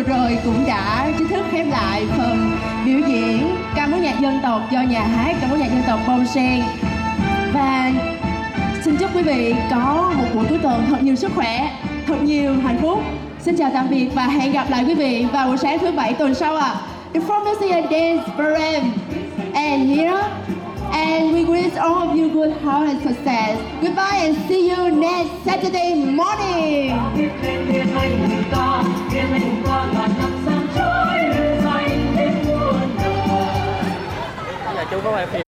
vừa rồi cũng đã chính thức khép lại phần biểu diễn ca mối nhạc dân tộc do nhà hát ca mối nhạc dân tộc Bông Sen và xin chúc quý vị có một buổi cuối tuần thật nhiều sức khỏe, thật nhiều hạnh phúc. Xin chào tạm biệt và hẹn gặp lại quý vị vào buổi sáng thứ bảy tuần sau ạ. The Pharmacy and Dance Program and here and we wish all of you good health and success. Goodbye and see you next Saturday morning. 九百块钱